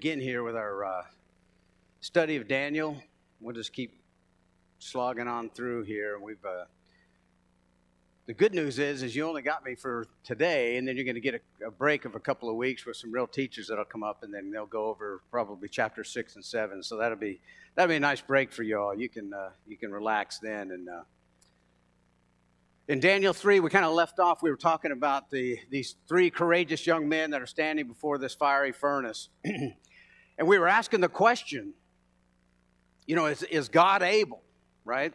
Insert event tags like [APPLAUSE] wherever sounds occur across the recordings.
begin here with our uh, study of Daniel. We'll just keep slogging on through here. We've uh, the good news is, is you only got me for today, and then you're going to get a, a, break of a couple of weeks with some real teachers that'll come up, and then they'll go over probably chapter six and seven. So that'll be that'll be a nice break for y'all. You can uh, you can relax then. And uh, in Daniel three, we kind of left off. We were talking about the these three courageous young men that are standing before this fiery furnace, [CLEARS THROAT] and we were asking the question. You know, is is God able? Right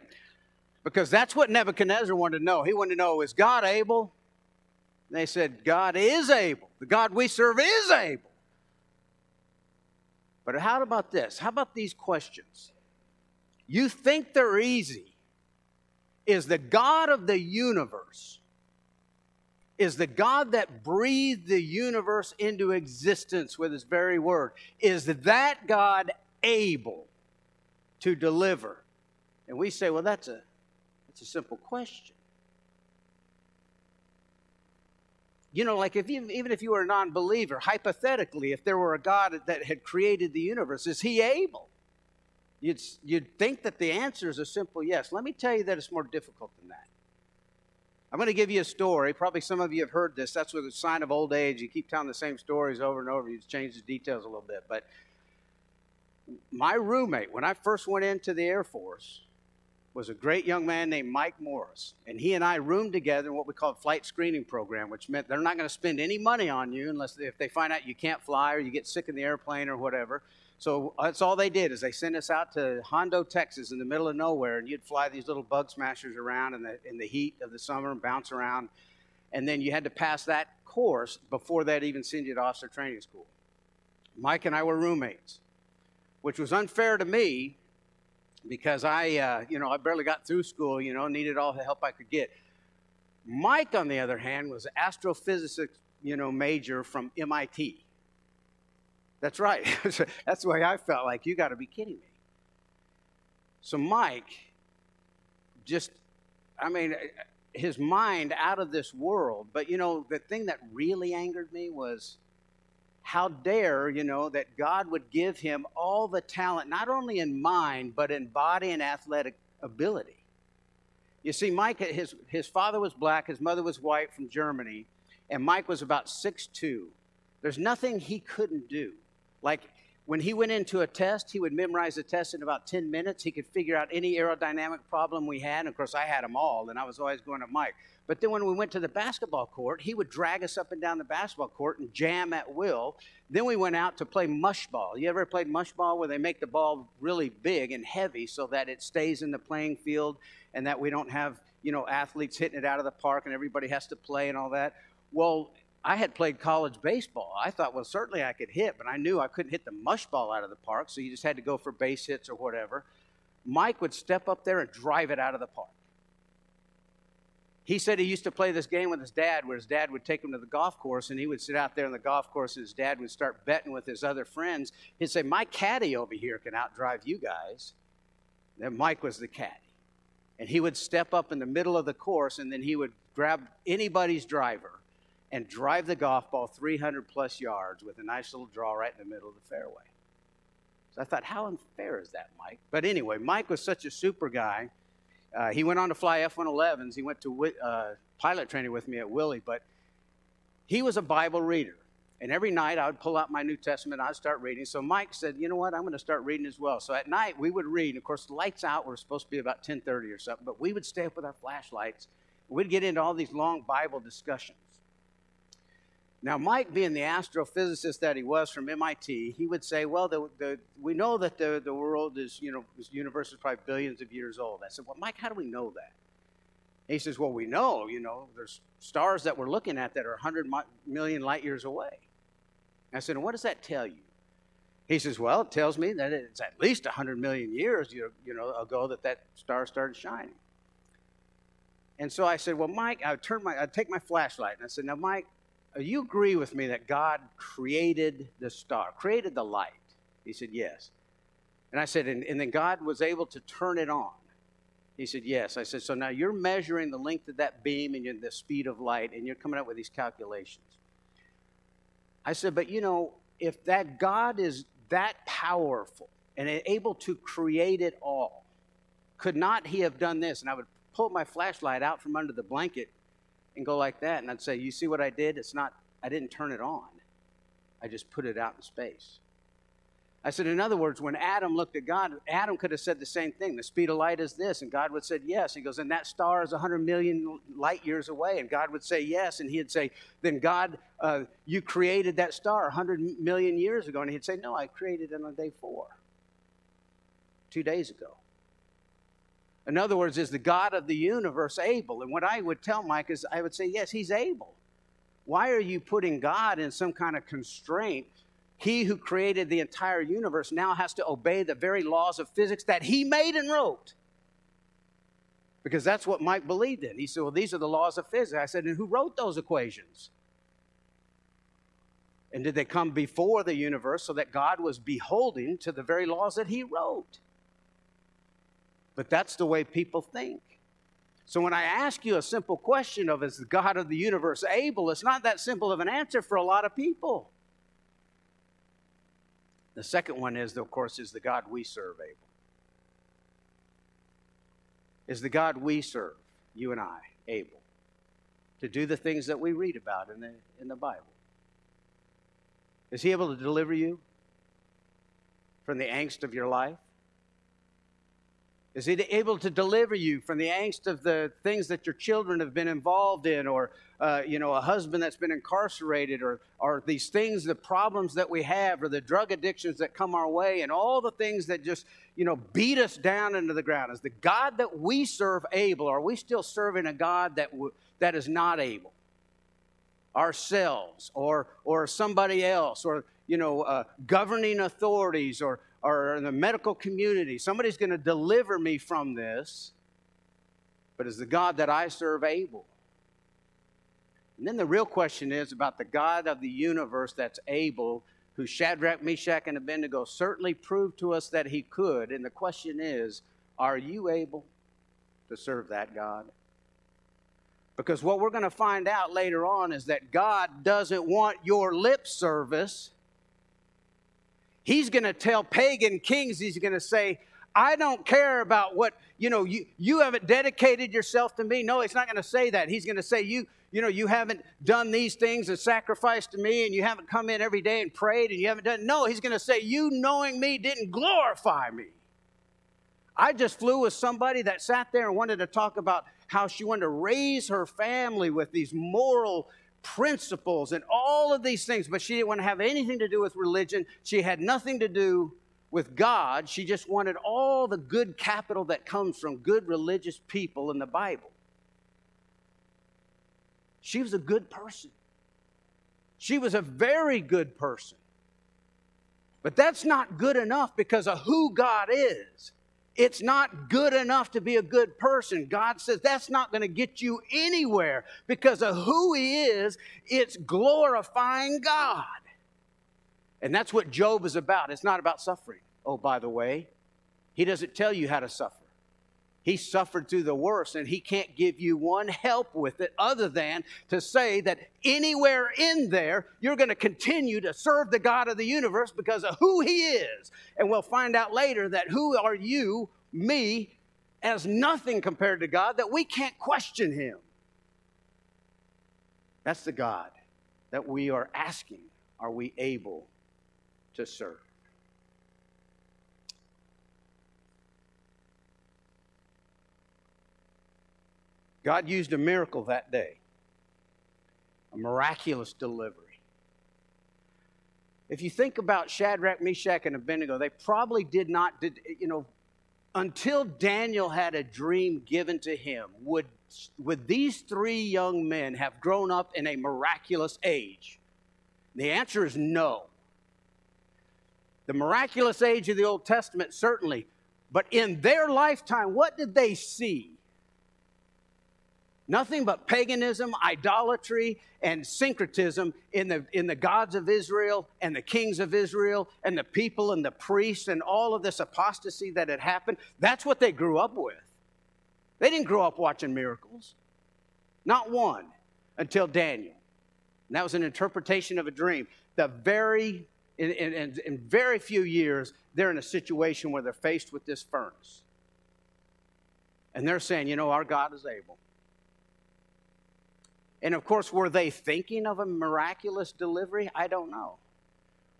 because that's what Nebuchadnezzar wanted to know. He wanted to know, is God able? And they said, God is able. The God we serve is able. But how about this? How about these questions? You think they're easy. Is the God of the universe, is the God that breathed the universe into existence with his very word, is that God able to deliver? And we say, well, that's a it's a simple question. You know, like if you, even if you were a non believer, hypothetically, if there were a God that had created the universe, is he able? You'd, you'd think that the answer is a simple yes. Let me tell you that it's more difficult than that. I'm going to give you a story. Probably some of you have heard this. That's a sign of old age. You keep telling the same stories over and over. You just change the details a little bit. But my roommate, when I first went into the Air Force, was a great young man named Mike Morris. And he and I roomed together in what we call a flight screening program, which meant they're not going to spend any money on you unless if they find out you can't fly or you get sick in the airplane or whatever. So that's all they did is they sent us out to Hondo, Texas, in the middle of nowhere, and you'd fly these little bug smashers around in the in the heat of the summer and bounce around, and then you had to pass that course before they'd even send you to officer training school. Mike and I were roommates, which was unfair to me because I, uh, you know, I barely got through school, you know, needed all the help I could get. Mike, on the other hand, was an astrophysics, you know, major from MIT. [LAUGHS] That's right. That's the way I felt like, you got to be kidding me. So Mike just, I mean, uh, his mind out of this world. But, you know, the thing that really angered me was how dare, you know, that God would give him all the talent, not only in mind, but in body and athletic ability. You see, Mike, uh, his, his father was black, his mother was white from Germany, and Mike was about six two. There's nothing he couldn't do. Like when he went into a test, he would memorize the test in about 10 minutes. He could figure out any aerodynamic problem we had. And of course, I had them all, and I was always going to Mike. But then when we went to the basketball court, he would drag us up and down the basketball court and jam at will. Then we went out to play mush ball. You ever played mush ball where they make the ball really big and heavy so that it stays in the playing field and that we don't have, you know, athletes hitting it out of the park and everybody has to play and all that? Well, I had played college baseball. I thought, well, certainly I could hit, but I knew I couldn't hit the mush ball out of the park, so you just had to go for base hits or whatever. Mike would step up there and drive it out of the park. He said he used to play this game with his dad, where his dad would take him to the golf course, and he would sit out there on the golf course, and his dad would start betting with his other friends. He'd say, My caddy over here can outdrive you guys. then Mike was the caddy. And he would step up in the middle of the course, and then he would grab anybody's driver and drive the golf ball 300 plus yards with a nice little draw right in the middle of the fairway. So I thought, how unfair is that, Mike? But anyway, Mike was such a super guy uh, he went on to fly F 111s. He went to uh, pilot training with me at Willie, but he was a Bible reader. And every night I would pull out my New Testament, and I'd start reading. So Mike said, you know what, I'm going to start reading as well. So at night we would read. And of course, the lights out were supposed to be about 1030 or something, but we would stay up with our flashlights. We'd get into all these long Bible discussions. Now, Mike, being the astrophysicist that he was from MIT, he would say, well, the, the, we know that the, the world is, you know, this universe is probably billions of years old. I said, well, Mike, how do we know that? He says, well, we know, you know, there's stars that we're looking at that are 100 million light years away. I said, what does that tell you? He says, well, it tells me that it's at least 100 million years, you, you know, ago that that star started shining. And so I said, well, Mike, I turn my, I'd take my flashlight and I said, now, Mike, you agree with me that God created the star, created the light? He said, Yes. And I said, and, and, then God was able to turn it on. He said, Yes. I said, So now you're measuring the length of that beam and the speed of light, and you're coming up with these calculations. I said, But you know, if that God is that powerful and able to create it all, could not he have done this? And I would pull my flashlight out from under the blanket and go like that. And I'd say, You see what I did? It's not, I didn't turn it on, I just put it out in space. I said, in other words, when Adam looked at God, Adam could have said the same thing. The speed of light is this. And God would have said, yes. He goes, and that star is 100 million light years away. And God would say, yes. And he'd say, then God, uh, you created that star 100 million years ago. And he'd say, no, I created it on day four, two days ago. In other words, is the God of the universe able? And what I would tell Mike is, I would say, yes, he's able. Why are you putting God in some kind of constraint he who created the entire universe now has to obey the very laws of physics that he made and wrote. Because that's what Mike believed in. He said, Well, these are the laws of physics. I said, And who wrote those equations? And did they come before the universe so that God was beholding to the very laws that he wrote? But that's the way people think. So when I ask you a simple question of is the God of the universe able, it's not that simple of an answer for a lot of people. The second one is, of course, is the God we serve able? Is the God we serve, you and I, able to do the things that we read about in the, in the Bible? Is he able to deliver you from the angst of your life? Is he able to deliver you from the angst of the things that your children have been involved in, or uh, you know, a husband that's been incarcerated, or or these things, the problems that we have, or the drug addictions that come our way, and all the things that just you know beat us down into the ground? Is the God that we serve able? Are we still serving a God that w- that is not able? Ourselves, or or somebody else, or you know, uh, governing authorities, or or in the medical community. Somebody's going to deliver me from this. But is the God that I serve able? And then the real question is about the God of the universe that's able, who Shadrach, Meshach, and Abednego certainly proved to us that he could. And the question is, are you able to serve that God? Because what we're going to find out later on is that God doesn't want your lip service. He's going to tell pagan kings, he's going to say, I don't care about what, you know, you, you haven't dedicated yourself to me. No, he's not going to say that. He's going to say, you, you know, you haven't done these things and sacrificed to me and you haven't come in every day and prayed and you haven't done. No, he's going to say, you knowing me didn't glorify me. I just flew with somebody that sat there and wanted to talk about how she wanted to raise her family with these moral principles and all of these things, but she didn't want to have anything to do with religion. She had nothing to do with God. She just wanted all the good capital that comes from good religious people in the Bible. She was a good person. She was a very good person. But that's not good enough because of who God is it's not good enough to be a good person. God says that's not going to get you anywhere because of who He is. It's glorifying God. And that's what Job is about. It's not about suffering. Oh, by the way, He doesn't tell you how to suffer. He suffered through the worst, and He can't give you one help with it other than to say that anywhere in there, you're going to continue to serve the God of the universe because of who He is. And we'll find out later that who are you, me, as nothing compared to God, that we can't question Him. That's the God that we are asking are we able to serve? God used a miracle that day, a miraculous delivery. If you think about Shadrach, Meshach, and Abednego, they probably did not, did, you know, until Daniel had a dream given to him, would, would these three young men have grown up in a miraculous age? The answer is no. The miraculous age of the Old Testament, certainly. But in their lifetime, what did they see? Nothing but paganism, idolatry, and syncretism in the, in the gods of Israel and the kings of Israel and the people and the priests and all of this apostasy that had happened. That's what they grew up with. They didn't grow up watching miracles. Not one until Daniel. And that was an interpretation of a dream. The very in, in, in very few years, they're in a situation where they're faced with this furnace. And they're saying, you know, our God is able. And of course, were they thinking of a miraculous delivery? I don't know.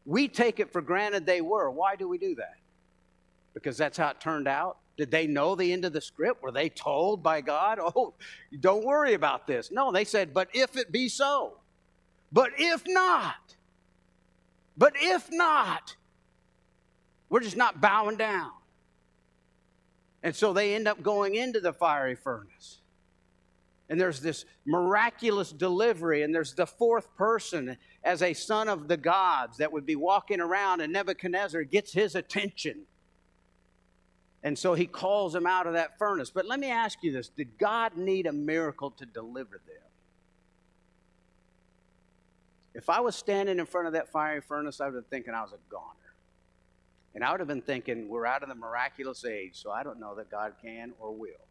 We take it for granted they were. Why do we do that? Because that's how it turned out. Did they know the end of the script? Were they told by God, oh, don't worry about this? No, they said, but if it be so, but if not, but if not, we're just not bowing down. And so they end up going into the fiery furnace. And there's this miraculous delivery, and there's the fourth person as a son of the gods that would be walking around, and Nebuchadnezzar gets his attention. And so he calls him out of that furnace. But let me ask you this Did God need a miracle to deliver them? If I was standing in front of that fiery furnace, I would have been thinking I was a goner. And I would have been thinking, we're out of the miraculous age, so I don't know that God can or will.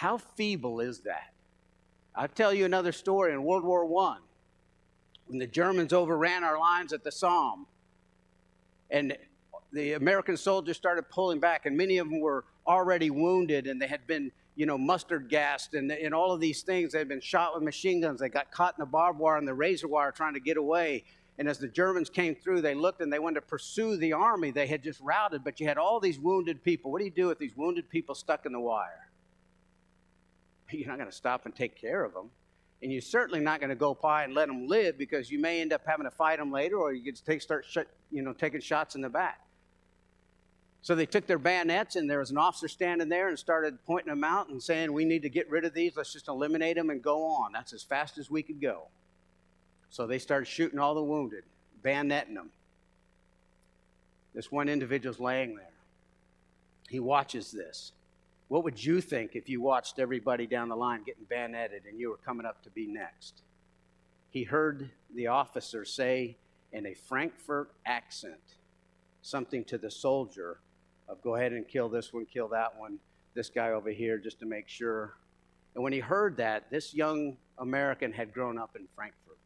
How feeble is that? I'll tell you another story in World War I when the Germans overran our lines at the Somme. And the American soldiers started pulling back, and many of them were already wounded and they had been you know, mustard gassed and, and all of these things. They had been shot with machine guns. They got caught in the barbed wire and the razor wire trying to get away. And as the Germans came through, they looked and they wanted to pursue the army they had just routed. But you had all these wounded people. What do you do with these wounded people stuck in the wire? [LAUGHS] You're not going to stop and take care of them. And you're certainly not going to go by and let them live because you may end up having to fight them later or you could take, start you know, taking shots in the back. So they took their bayonets, and there was an officer standing there and started pointing them out and saying, We need to get rid of these. Let's just eliminate them and go on. That's as fast as we could go. So they started shooting all the wounded, bayoneting them. This one individual's laying there. He watches this. What would you think if you watched everybody down the line getting bayoneted and you were coming up to be next? He heard the officer say in a Frankfurt accent something to the soldier of go ahead and kill this one, kill that one, this guy over here, just to make sure. And when he heard that, this young American had grown up in Frankfurt.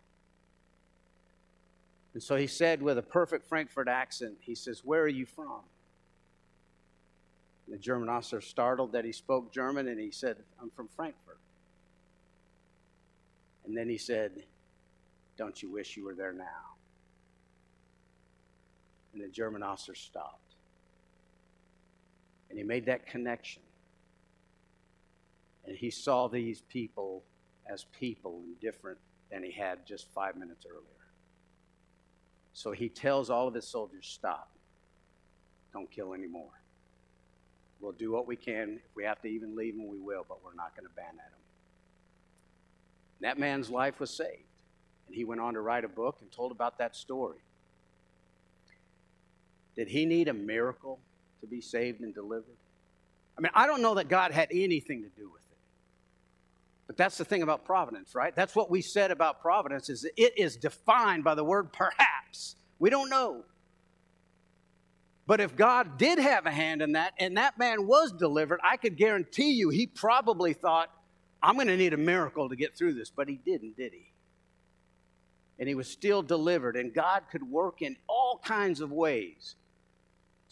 And so he said with a perfect Frankfurt accent, he says, Where are you from? The German officer startled that he spoke German, and he said, I'm from Frankfurt. And then he said, Don't you wish you were there now? And the German officer stopped. And he made that connection. And he saw these people as people and different than he had just five minutes earlier. So he tells all of his soldiers, stop. Don't kill anymore. We'll do what we can. If we have to even leave them, we will, but we're not going to ban at them. that man's life was saved. And he went on to write a book and told about that story. Did he need a miracle to be saved and delivered? I mean, I don't know that God had anything to do with it. But that's the thing about providence, right? That's what we said about providence is it is defined by the word perhaps. We don't know. But if God did have a hand in that and that man was delivered, I could guarantee you he probably thought, I'm going to need a miracle to get through this. But he didn't, did he? And he was still delivered. And God could work in all kinds of ways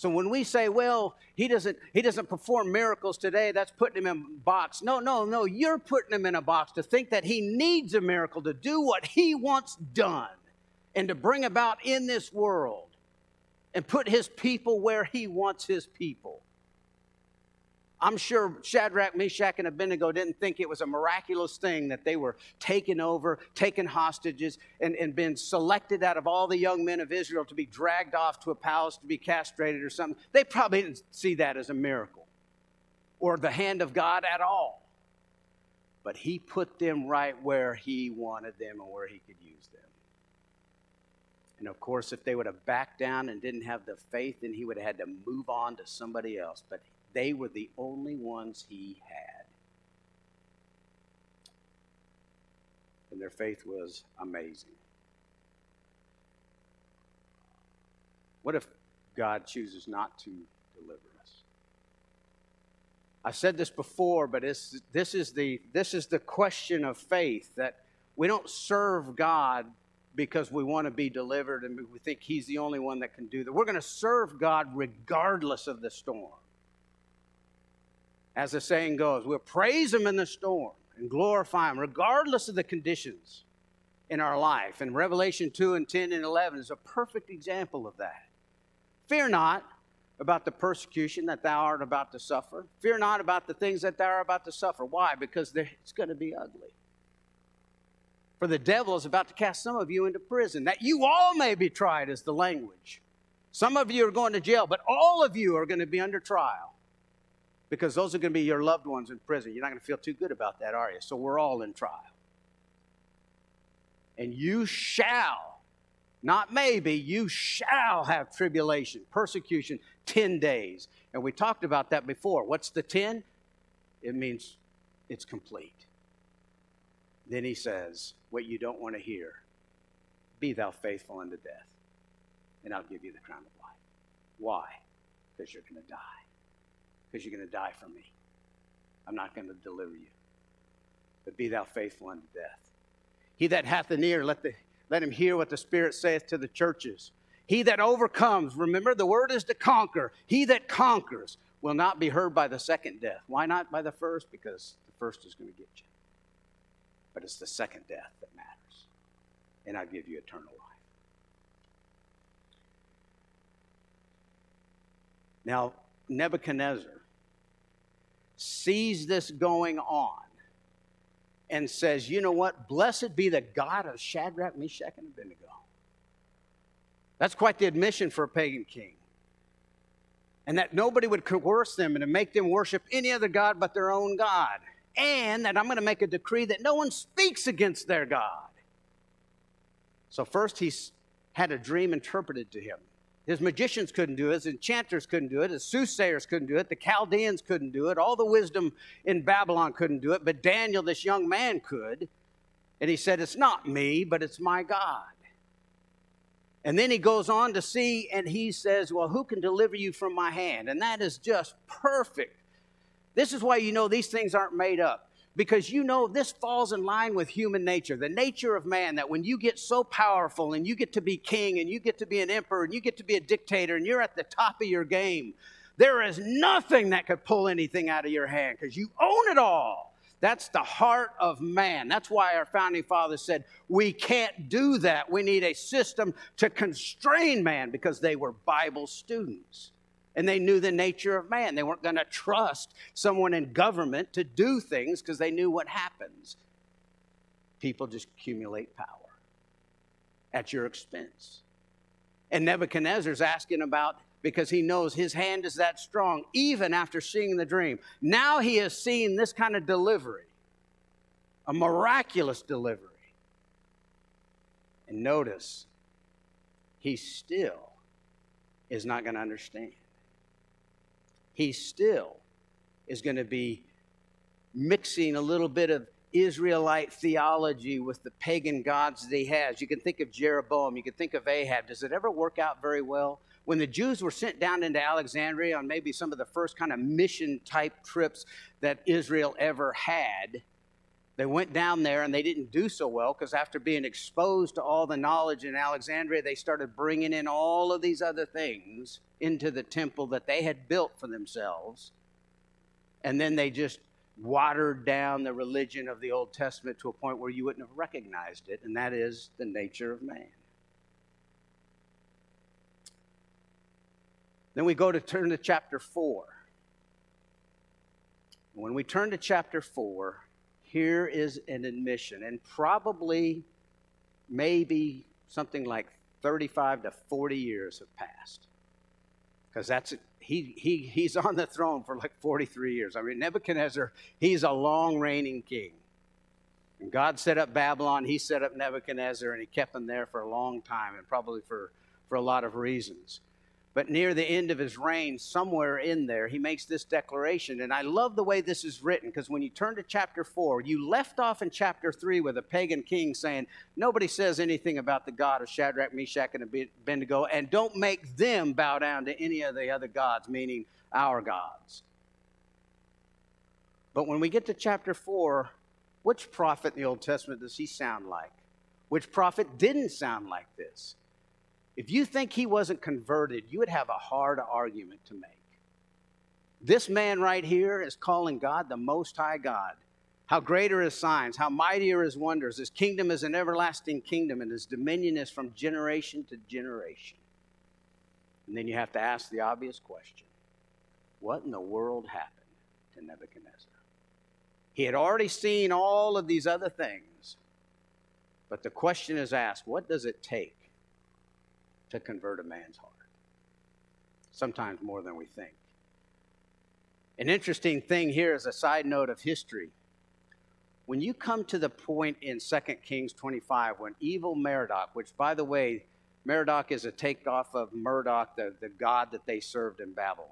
so when we say, well, he doesn't, he doesn't perform miracles today, that's putting him in a box. No, no, no, you're putting him in a box to think that he needs a miracle to do what he wants done and to bring about in this world and put his people where he wants his people. I'm sure Shadrach, Meshach, and Abednego didn't think it was a miraculous thing that they were taken over, taken hostages, and, and been selected out of all the young men of Israel to be dragged off to a palace to be castrated or something. They probably didn't see that as a miracle or the hand of God at all. But he put them right where he wanted them and where he could use them. And of course, if they would have backed down and didn't have the faith, then he would have had to move on to somebody else. But they were the only ones he had. And their faith was amazing. What if God chooses not to deliver us? I've said this before, but this, is the, this is the question of faith that we don't serve God because we want to be delivered and we think He's the only one that can do that. We're going to serve God regardless of the storm. As the saying goes, we'll praise Him in the storm and glorify Him regardless of the conditions in our life. And Revelation 2 and 10 and 11 is a perfect example of that. Fear not about the persecution that thou art about to suffer. Fear not about the things that thou art about to suffer. Why? Because it's going to be ugly. For the devil is about to cast some of you into prison, that you all may be tried, is the language. Some of you are going to jail, but all of you are going to be under trial because those are going to be your loved ones in prison. You're not going to feel too good about that, are you? So we're all in trial. And you shall, not maybe, you shall have tribulation, persecution, 10 days. And we talked about that before. What's the 10? It means it's complete. Then he says, What you don't want to hear, be thou faithful unto death, and I'll give you the crown of life. Why? Because you're going to die. Because you're going to die for me. I'm not going to deliver you. But be thou faithful unto death. He that hath an ear, let, the, let him hear what the Spirit saith to the churches. He that overcomes, remember the word is to conquer. He that conquers will not be heard by the second death. Why not by the first? Because the first is going to get you but it's the second death that matters. And I give you eternal life. Now, Nebuchadnezzar sees this going on and says, You know what? Blessed be the God of Shadrach, Meshach, and Abednego. That's quite the admission for a pagan king. And that nobody would coerce them and make them worship any other God but their own God and that I'm going to make a decree that no one speaks against their God. So, first, he had a dream interpreted to him. His magicians couldn't do it, his enchanters couldn't do it, his soothsayers couldn't do it, the Chaldeans couldn't do it, all the wisdom in Babylon couldn't do it, but Daniel, this young man, could. And he said, It's not me, but it's my God. And then he goes on to see, and he says, Well, who can deliver you from my hand? And that is just perfect this is why you know these things aren't made up. Because you know this falls in line with human nature, the nature of man, that when you get so powerful and you get to be king and you get to be an emperor and you get to be a dictator and you're at the top of your game, there is nothing that could pull anything out of your hand because you own it all. That's the heart of man. That's why our founding fathers said, we can't do that. We need a system to constrain man because they were Bible students and they knew the nature of man. They weren't going to trust someone in government to do things because they knew what happens. People just accumulate power at your expense. And Nebuchadnezzar's asking about because he knows his hand is that strong, even after seeing the dream. Now he has seen this kind of delivery, a miraculous delivery. And notice, he still is not going to understand he still is going to be mixing a little bit of Israelite theology with the pagan gods that he has. You can think of Jeroboam, you can think of Ahab. Does it ever work out very well? When the Jews were sent down into Alexandria on maybe some of the first kind of mission type trips that Israel ever had, they went down there and they didn't do so well because after being exposed to all the knowledge in Alexandria, they started bringing in all of these other things into the temple that they had built for themselves. And then they just watered down the religion of the Old Testament to a point where you wouldn't have recognized it, and that is the nature of man. Then we go to turn to chapter 4. When we turn to chapter 4, here is an admission, and probably, maybe something like 35 to 40 years have passed. Because that's he, he, he's on the throne for like 43 years. I mean, Nebuchadnezzar, he's a long reigning king. And God set up Babylon, he set up Nebuchadnezzar, and he kept him there for a long time, and probably for, for a lot of reasons. But near the end of his reign, somewhere in there, he makes this declaration. And I love the way this is written because when you turn to chapter 4, you left off in chapter 3 with a pagan king saying, Nobody says anything about the God of Shadrach, Meshach, and Abednego, and don't make them bow down to any of the other gods, meaning our gods. But when we get to chapter 4, which prophet in the Old Testament does he sound like? Which prophet didn't sound like this? If you think he wasn't converted, you would have a hard argument to make. This man right here is calling God the Most High God. How great are his signs, how mighty are his wonders. His kingdom is an everlasting kingdom, and his dominion is from generation to generation. And then you have to ask the obvious question what in the world happened to Nebuchadnezzar? He had already seen all of these other things, but the question is asked what does it take to convert a man's heart? Sometimes more than we think. An interesting thing here is a side note of history. When you come to the point in 2 Kings 25 when evil Merodach, which by the way, Merodach is a takeoff of Marduk, the, the god that they served in Babylon.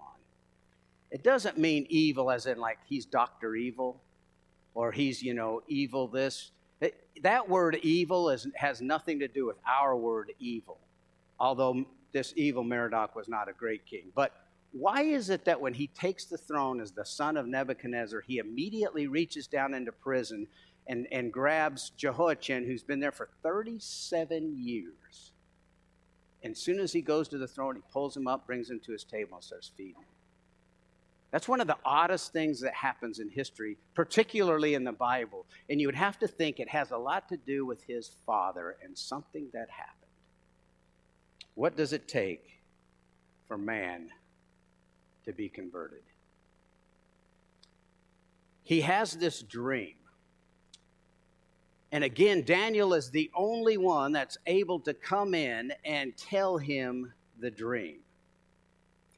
It doesn't mean evil as in like he's Dr. Evil or he's, you know, evil this. It, that word evil is, has nothing to do with our word evil, although this evil Merodach was not a great king. But why is it that when he takes the throne as the son of Nebuchadnezzar, he immediately reaches down into prison and, and grabs Jehoiachin, who's been there for 37 years? And as soon as he goes to the throne, he pulls him up, brings him to his table, and starts feeding him. That's one of the oddest things that happens in history, particularly in the Bible. And you would have to think it has a lot to do with his father and something that happened. What does it take for man to be converted? He has this dream. And again, Daniel is the only one that's able to come in and tell him the dream.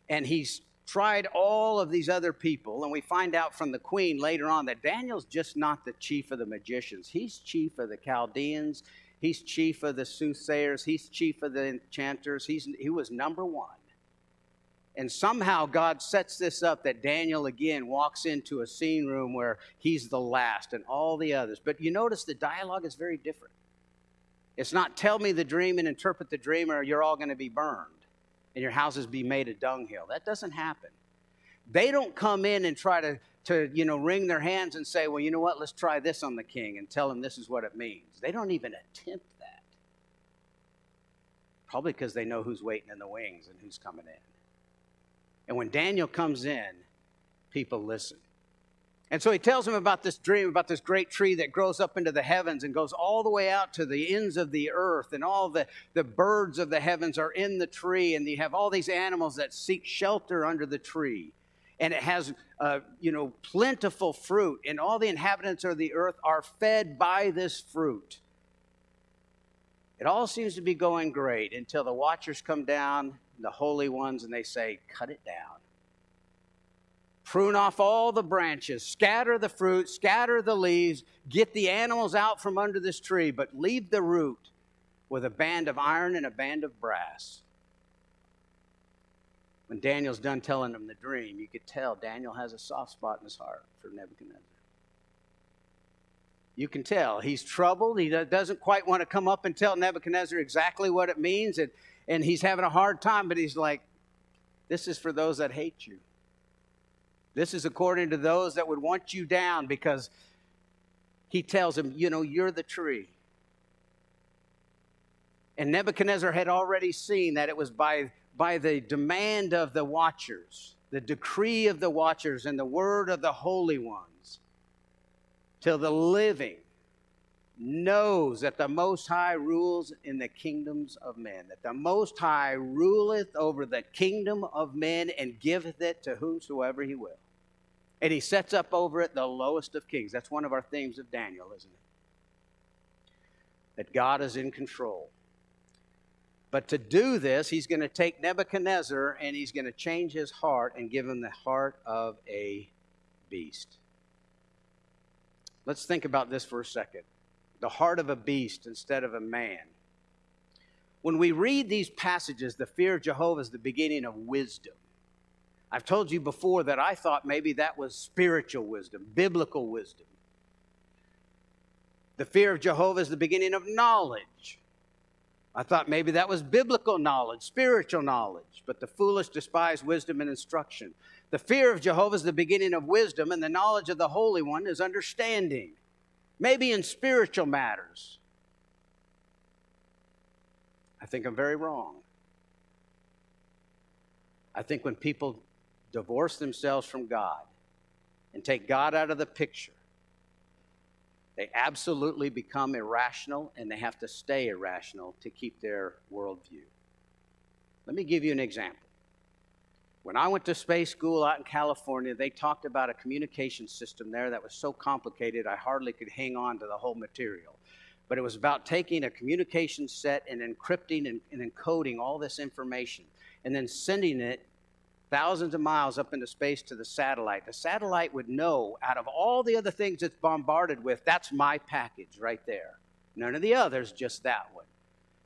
And he's tried all of these other people, and we find out from the queen later on that Daniel's just not the chief of the magicians. He's chief of the Chaldeans, he's chief of the soothsayers, he's chief of the enchanters. He's, he was number one. And somehow God sets this up that Daniel again walks into a scene room where he's the last and all the others. But you notice the dialogue is very different. It's not tell me the dream and interpret the dream or you're all going to be burned and your houses be made a dunghill. That doesn't happen. They don't come in and try to, to you know, wring their hands and say, well, you know what, let's try this on the king and tell him this is what it means. They don't even attempt that. Probably because they know who's waiting in the wings and who's coming in. And when Daniel comes in, people listen. And so he tells him about this dream, about this great tree that grows up into the heavens and goes all the way out to the ends of the earth. And all the, the birds of the heavens are in the tree. And you have all these animals that seek shelter under the tree. And it has, uh, you know, plentiful fruit. And all the inhabitants of the earth are fed by this fruit. It all seems to be going great until the watchers come down, the holy ones, and they say, cut it down prune off all the branches, scatter the fruit, scatter the leaves, get the animals out from under this tree, but leave the root with a band of iron and a band of brass. When Daniel's done telling them the dream, you could tell Daniel has a soft spot in his heart for Nebuchadnezzar. You can tell he's troubled. He doesn't quite want to come up and tell Nebuchadnezzar exactly what it means, and, and he's having a hard time, but he's like, This is for those that hate you. This is according to those that would want you down because he tells him, You know, you're the tree. And Nebuchadnezzar had already seen that it was by, by the demand of the watchers, the decree of the watchers, and the word of the holy ones, till the living knows that the Most High rules in the kingdoms of men, that the Most High ruleth over the kingdom of men and giveth it to whomsoever he will. And he sets up over it the lowest of kings. That's one of our themes of Daniel, isn't it? That God is in control. But to do this, he's going to take Nebuchadnezzar and he's going to change his heart and give him the heart of a beast. Let's think about this for a second the heart of a beast instead of a man. When we read these passages, the fear of Jehovah is the beginning of wisdom. I've told you before that I thought maybe that was spiritual wisdom, biblical wisdom. The fear of Jehovah is the beginning of knowledge. I thought maybe that was biblical knowledge, spiritual knowledge, but the foolish despise wisdom and instruction. The fear of Jehovah is the beginning of wisdom, and the knowledge of the Holy One is understanding maybe in spiritual matters. I think I'm very wrong. I think when people divorce themselves from God and take God out of the picture, they absolutely become irrational and they have to stay irrational to keep their worldview. Let me give you an example. When I went to space school out in California, they talked about a communication system there that was so complicated I hardly could hang on to the whole material. But it was about taking a communication set and encrypting and, and encoding all this information and then sending it thousands of miles up into space to the satellite. The satellite would know out of all the other things it's bombarded with, that's my package right there. None of the others, just that one.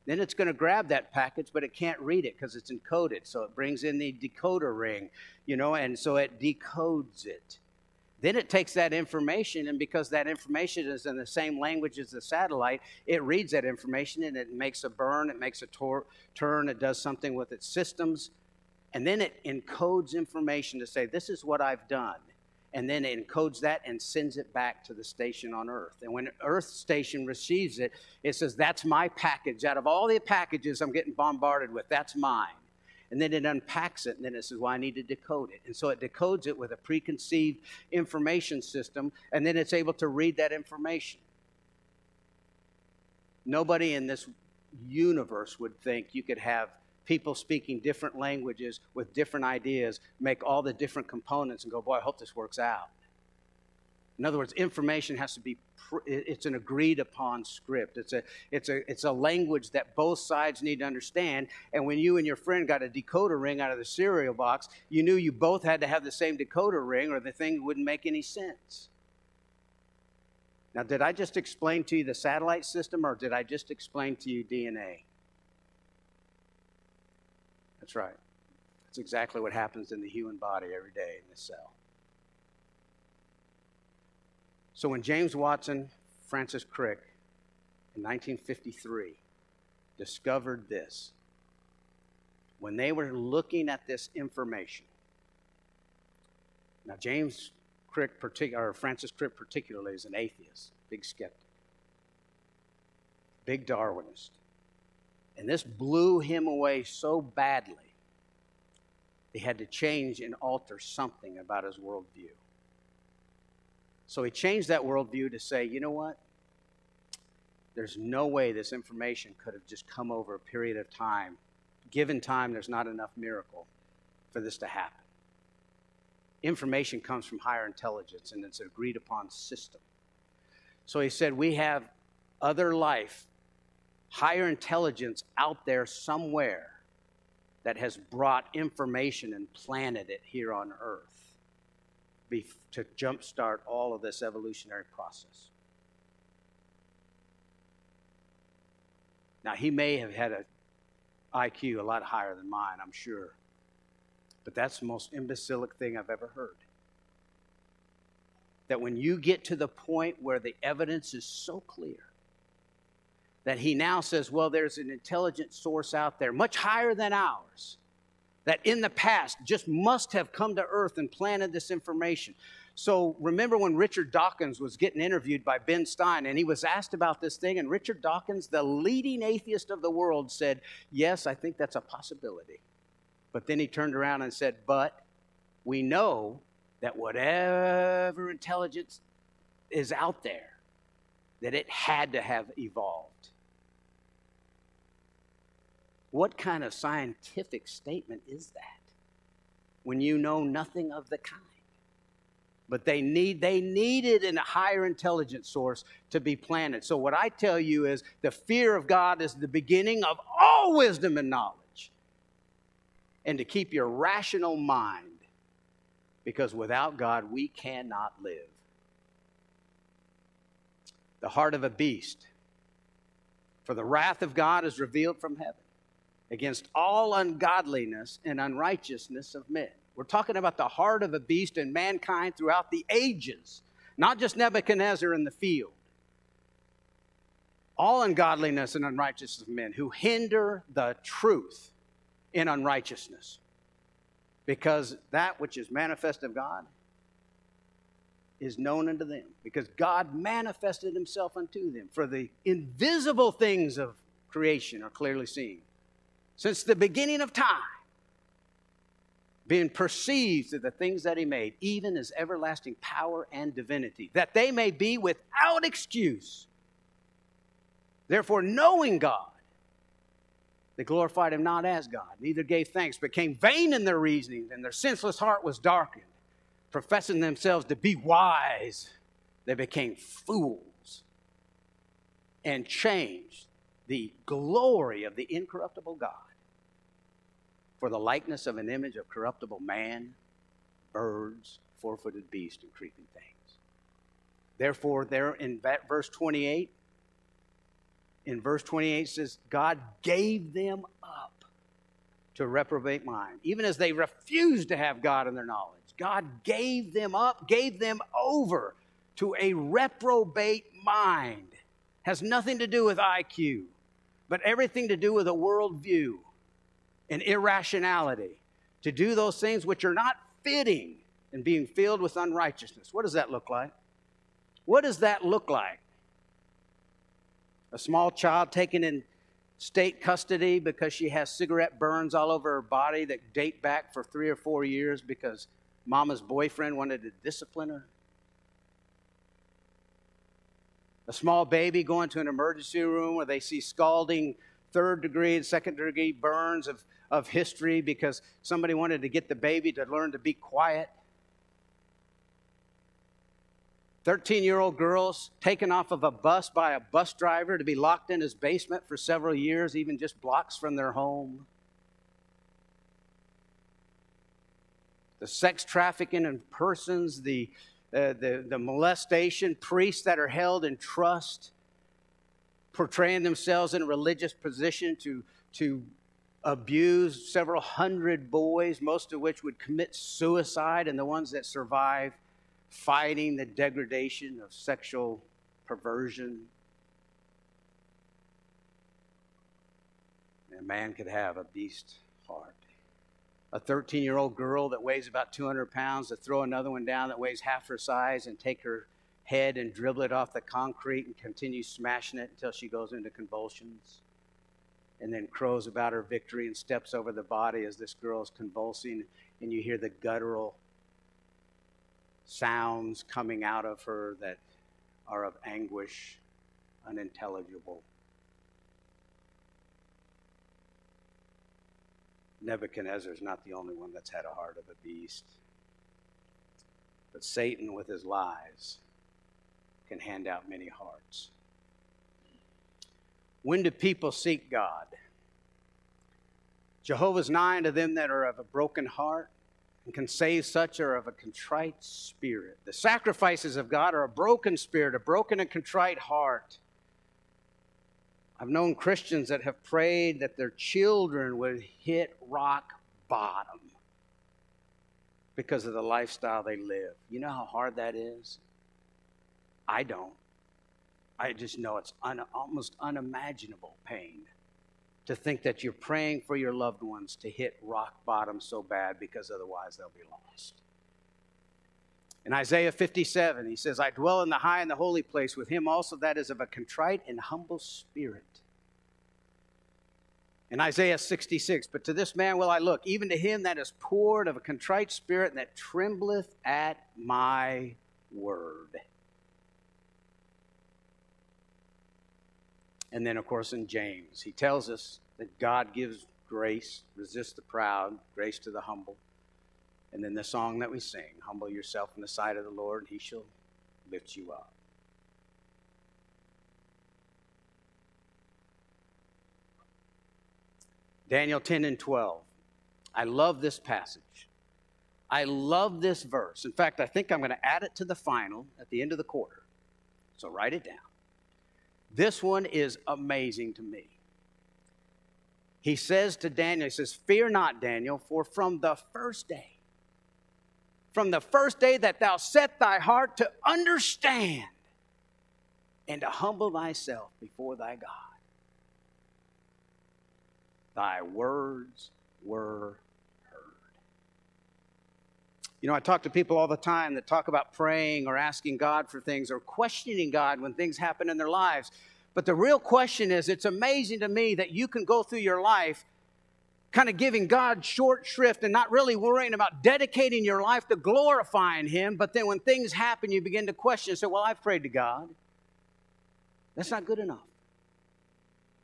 Then it's going to grab that package, but it can't read it because it's encoded. So it brings in the decoder ring, you know, and so it decodes it. Then it takes that information, and because that information is in the same language as the satellite, it reads that information and it makes a burn, it makes a tor- turn, it does something with its systems and then it encodes information to say, This is what I've done. And then it encodes that and sends it back to the station on Earth. And when Earth station receives it, it says, That's my package. Out of all the packages I'm getting bombarded with, that's mine. And then it unpacks it, and then it says, Well, I need to decode it. And so it decodes it with a preconceived information system, and then it's able to read that information. Nobody in this universe would think you could have people speaking different languages with different ideas make all the different components and go, boy, I hope this works out. In other words, information has to be, it's an agreed upon script. It's a, it's, a, it's a language that both sides need to understand. And when you and your friend got a decoder ring out of the cereal box, you knew you both had to have the same decoder ring or the thing wouldn't make any sense. Now, did I just explain to you the satellite system or did I just explain to you DNA? That's right. That's exactly what happens in the human body every day in this cell. So when James Watson, Francis Crick, in 1953, discovered this, when they were looking at this information, now James Crick, partic- or Francis Crick particularly, is an atheist, big skeptic, big Darwinist. And this blew him away so badly, he had to change and alter something about his worldview. So he changed that worldview to say, you know what? There's no way this information could have just come over a period of time. Given time, there's not enough miracle for this to happen. Information comes from higher intelligence and it's an agreed upon system. So he said, We have other life higher intelligence out there somewhere that has brought information and planted it here on earth to jumpstart all of this evolutionary process. Now, he may have had an IQ a lot higher than mine, I'm sure. But that's the most imbecilic thing I've ever heard. That when you get to the point where the evidence is so clear, that he now says, well, there's an intelligent source out there, much higher than ours, that in the past just must have come to earth and planted this information. So remember when Richard Dawkins was getting interviewed by Ben Stein and he was asked about this thing, and Richard Dawkins, the leading atheist of the world, said, Yes, I think that's a possibility. But then he turned around and said, But we know that whatever intelligence is out there, that it had to have evolved. What kind of scientific statement is that when you know nothing of the kind? But they need they needed a higher intelligence source to be planted. So what I tell you is the fear of God is the beginning of all wisdom and knowledge. And to keep your rational mind because without God we cannot live. The heart of a beast. For the wrath of God is revealed from heaven against all ungodliness and unrighteousness of men. We're talking about the heart of a beast in mankind throughout the ages, not just Nebuchadnezzar in the field. All ungodliness and unrighteousness of men who hinder the truth in unrighteousness. Because that which is manifest of God is known unto them. Because God manifested himself unto them. For the invisible things of creation are clearly seen. Since the beginning of time, being perceived of the things that he made, even his everlasting power and divinity, that they may be without excuse. Therefore, knowing God, they glorified him not as God, neither gave thanks, but came vain in their reasoning, and their senseless heart was darkened. Professing themselves to be wise, they became fools and changed the glory of the incorruptible God for the likeness of an image of corruptible man, birds, four footed beasts, and creeping things. Therefore, there in verse 28, in verse 28 says, God gave them up to reprobate mind, even as they refused to have God in their knowledge. God gave them up, gave them over to a reprobate mind. Has nothing to do with IQ, but everything to do with a worldview and irrationality. To do those things which are not fitting and being filled with unrighteousness. What does that look like? What does that look like? a small child taken in state custody because she has cigarette burns all over her body that date back for three or four years because mama's boyfriend wanted to discipline her. A small baby going to an emergency room where they see scalding third degree and second degree burns of, of history because somebody wanted to get the baby to learn to be quiet. 13 year old girls taken off of a bus by a bus driver to be locked in his basement for several years, even just blocks from their home. The sex trafficking in persons, the, uh, the, the molestation, priests that are held in trust, portraying themselves in a religious position to, to abuse several hundred boys, most of which would commit suicide, and the ones that survive fighting the degradation of sexual perversion. a man could have a beast heart. A 13 year old girl that weighs about 200 pounds to throw another one down that weighs half her size and take her head and dribble it off the concrete and continue smashing it until she goes into convulsions. And then crows about her victory and steps over the body as this girl is convulsing, and you hear the guttural sounds coming out of her that are of anguish, unintelligible. Nebuchadnezzar is not the only one that's had a heart of a beast. But Satan, with his lies, can hand out many hearts. When do people seek God? Jehovah's nigh to them that are of a broken heart and can save such are of a contrite spirit. The sacrifices of God are a broken spirit, a broken and contrite heart. I've known Christians that have prayed that their children would hit rock bottom because of the lifestyle they live. You know how hard that is? I don't. I just know it's un- almost unimaginable pain to think that you're praying for your loved ones to hit rock bottom so bad because otherwise they'll be lost. In Isaiah 57, he says, I dwell in the high and the holy place with him also that is of a contrite and humble spirit. In Isaiah 66, but to this man will I look, even to him that is poor of a contrite spirit and that trembleth at my word. And then, of course, in James, he tells us that God gives grace, resist the proud, grace to the humble. And then the song that we sing, Humble yourself in the sight of the Lord, and he shall lift you up. Daniel 10 and 12. I love this passage. I love this verse. In fact, I think I'm going to add it to the final at the end of the quarter. So write it down. This one is amazing to me. He says to Daniel, he says, Fear not, Daniel, for from the first day, from the first day that thou set thy heart to understand and to humble thyself before thy God, thy words were. You know, I talk to people all the time that talk about praying or asking God for things or questioning God when things happen in their lives. But the real question is it's amazing to me that you can go through your life kind of giving God short shrift and not really worrying about dedicating your life to glorifying Him. But then when things happen, you begin to question and say, Well, I've prayed to God. That's not good enough.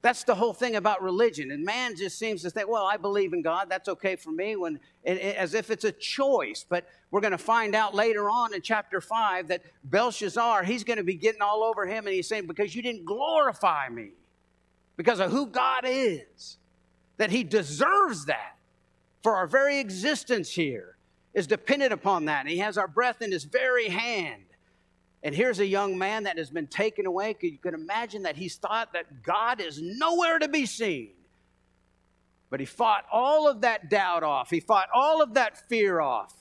That's the whole thing about religion. And man just seems to think, well, I believe in God. That's okay for me, when, as if it's a choice. But we're going to find out later on in chapter 5 that Belshazzar, he's going to be getting all over him. And he's saying, because you didn't glorify me, because of who God is, that he deserves that for our very existence here is dependent upon that. And he has our breath in his very hand. And here's a young man that has been taken away. You can imagine that he's thought that God is nowhere to be seen. But he fought all of that doubt off, he fought all of that fear off.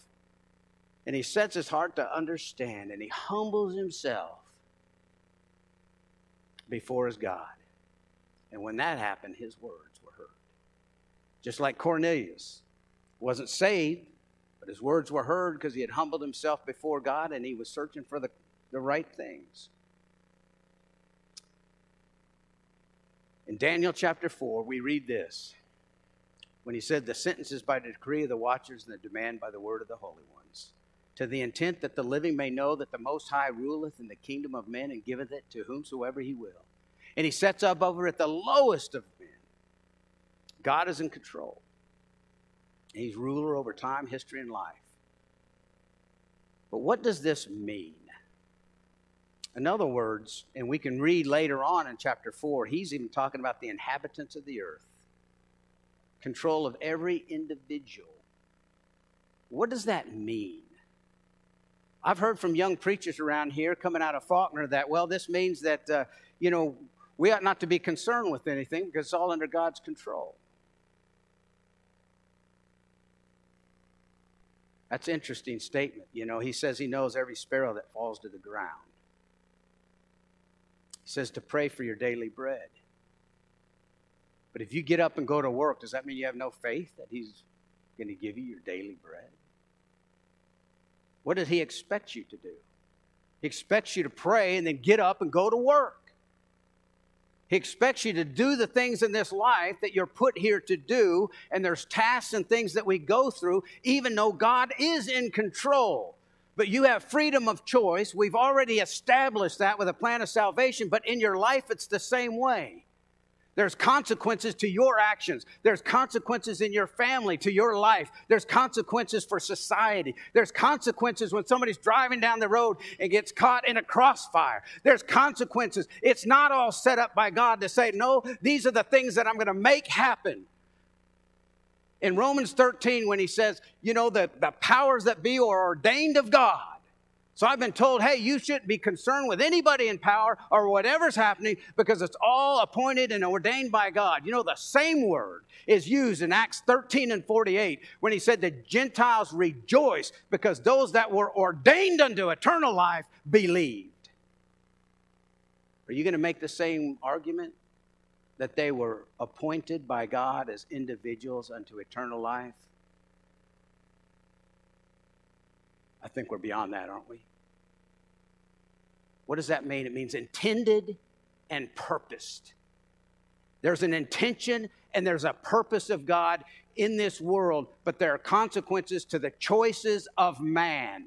And he sets his heart to understand and he humbles himself before his God. And when that happened, his words were heard. Just like Cornelius wasn't saved, but his words were heard because he had humbled himself before God and he was searching for the the right things. In Daniel chapter 4, we read this when he said, The sentence is by the decree of the watchers and the demand by the word of the holy ones, to the intent that the living may know that the Most High ruleth in the kingdom of men and giveth it to whomsoever he will. And he sets up over it the lowest of men. God is in control. He's ruler over time, history, and life. But what does this mean? In other words, and we can read later on in chapter 4, he's even talking about the inhabitants of the earth, control of every individual. What does that mean? I've heard from young preachers around here coming out of Faulkner that, well, this means that, uh, you know, we ought not to be concerned with anything because it's all under God's control. That's an interesting statement. You know, he says he knows every sparrow that falls to the ground. Says to pray for your daily bread. But if you get up and go to work, does that mean you have no faith that He's going to give you your daily bread? What does He expect you to do? He expects you to pray and then get up and go to work. He expects you to do the things in this life that you're put here to do, and there's tasks and things that we go through, even though God is in control but you have freedom of choice. We've already established that with a plan of salvation, but in your life, it's the same way. There's consequences to your actions. There's consequences in your family, to your life. There's consequences for society. There's consequences when somebody's driving down the road and gets caught in a crossfire. There's consequences. It's not all set up by God to say, no, these are the things that I'm going to make happen in Romans 13 when he says, you know, the, the powers that be are ordained of God. So I've been told, hey, you shouldn't be concerned with anybody in power or whatever's happening because it's all appointed and ordained by God. You know, the same word is used in Acts 13 and 48 when he said the Gentiles rejoice because those that were ordained unto eternal life believed. Are you going to make the same argument? That they were appointed by God as individuals unto eternal life? I think we're beyond that, aren't we? What does that mean? It means intended and purposed. There's an intention and there's a purpose of God in this world, but there are consequences to the choices of man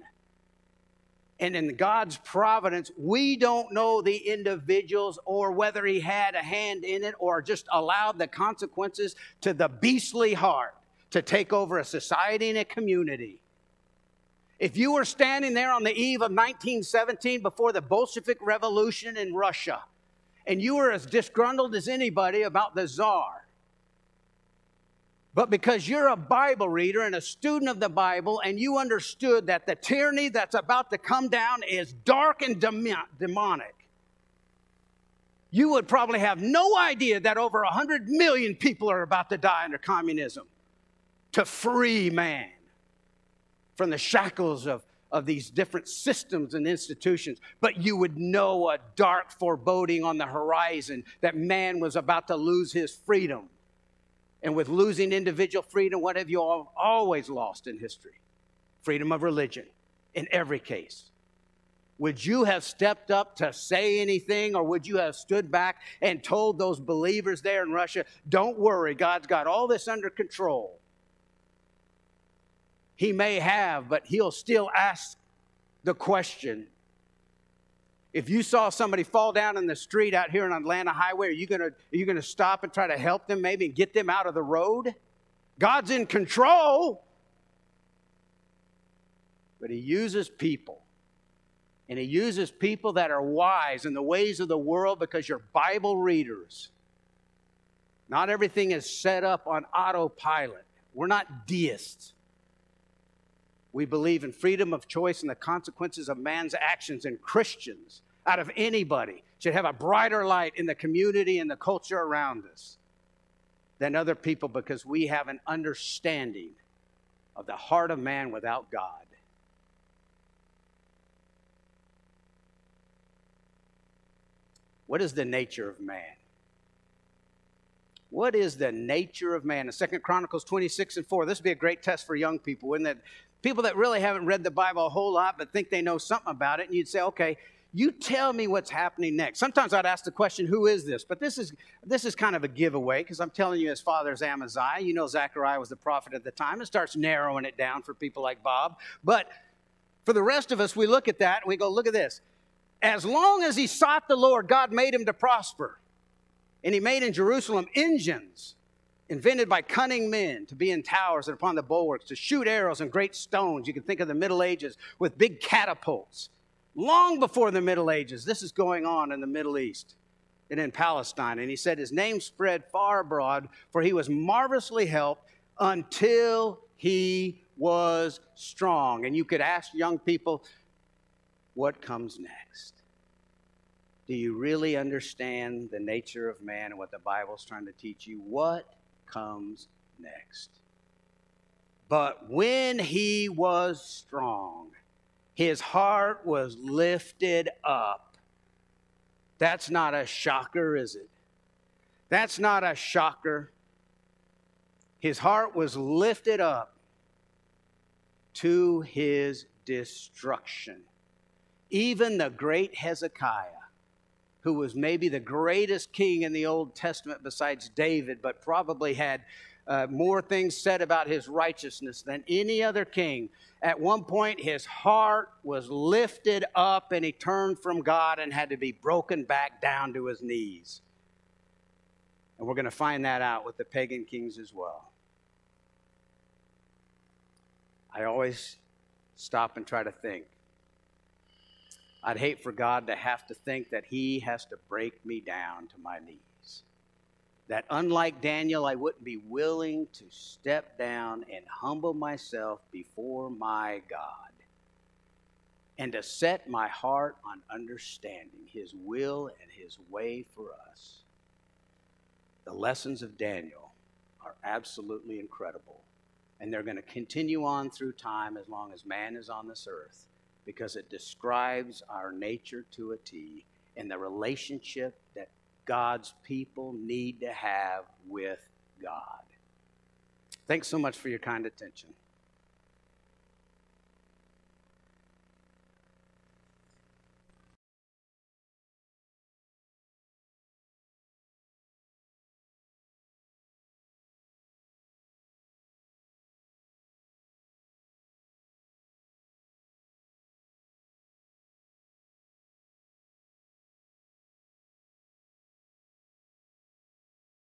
and in God's providence, we don't know the individuals or whether he had a hand in it or just allowed the consequences to the beastly heart to take over a society and a community. If you were standing there on the eve of 1917 before the Bolshevik Revolution in Russia, and you were as disgruntled as anybody about the czar, but because you're a Bible reader and a student of the Bible, and you understood that the tyranny that's about to come down is dark and demonic, you would probably have no idea that over 100 million people are about to die under communism to free man from the shackles of, of these different systems and institutions. But you would know a dark foreboding on the horizon that man was about to lose his freedom and with losing individual freedom, what have you all always lost in history? Freedom of religion, in every case. would you have stepped up to say anything, or would you have stood back and told those believers there in Russia, don't worry, God's got all this under control? He may have, but he'll still ask the question. If you saw somebody fall down in the street out here on Atlanta Highway, are you gonna, are you gonna stop and try to help them maybe and get them out of the road? God's in control. But He uses people. And He uses people that are wise in the ways of the world because you're Bible readers. Not everything is set up on autopilot. We're not deists. We believe in freedom of choice and the consequences of man's actions, and Christians, out of anybody, should have a brighter light in the community and the culture around us than other people because we have an understanding of the heart of man without God. What is the nature of man? What is the nature of man? In Second Chronicles 26 and 4, this would be a great test for young people, wouldn't it? People that really haven't read the Bible a whole lot but think they know something about it, and you'd say, okay, you tell me what's happening next. Sometimes I'd ask the question, who is this? But this is this is kind of a giveaway because I'm telling you, his father's Amaziah. You know, Zechariah was the prophet at the time. It starts narrowing it down for people like Bob. But for the rest of us, we look at that and we go, look at this. As long as he sought the Lord, God made him to prosper. And he made in Jerusalem engines invented by cunning men to be in towers and upon the bulwarks, to shoot arrows and great stones. You can think of the Middle Ages with big catapults. Long before the Middle Ages, this is going on in the Middle East and in Palestine. And he said his name spread far abroad, for he was marvelously helped until he was strong. And you could ask young people, what comes next? Do you really understand the nature of man and what the Bible's trying to teach you? What comes next. But when he was strong, his heart was lifted up. That's not a shocker, is it? That's not a shocker. His heart was lifted up to his destruction. Even the great Hezekiah who was maybe the greatest king in the Old Testament besides David, but probably had uh, more things said about his righteousness than any other king. At one point, his heart was lifted up and he turned from God and had to be broken back down to his knees. And we're going to find that out with the pagan kings as well. I always stop and try to think I'd hate for God to have to think that He has to break me down to my knees. That unlike Daniel, I wouldn't be willing to step down and humble myself before my God and to set my heart on understanding His will and His way for us. The lessons of Daniel are absolutely incredible, and they're going to continue on through time as long as man is on this earth because it describes our nature to a T and the relationship that God's people need to have with God. Thanks so much for your kind attention.